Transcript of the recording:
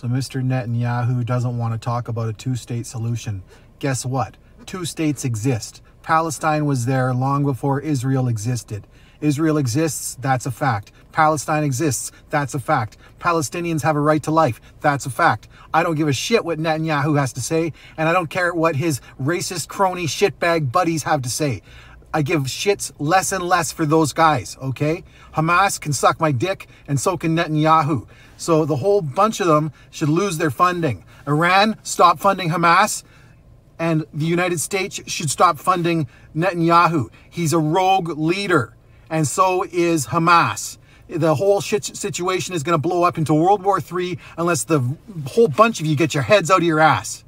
So Mr. Netanyahu doesn't want to talk about a two state solution. Guess what? Two states exist. Palestine was there long before Israel existed. Israel exists, that's a fact. Palestine exists, that's a fact. Palestinians have a right to life, that's a fact. I don't give a shit what Netanyahu has to say, and I don't care what his racist crony shitbag buddies have to say. I give shits less and less for those guys, okay? Hamas can suck my dick, and so can Netanyahu. So the whole bunch of them should lose their funding. Iran, stop funding Hamas, and the United States should stop funding Netanyahu. He's a rogue leader, and so is Hamas. The whole shit situation is going to blow up into World War III unless the whole bunch of you get your heads out of your ass.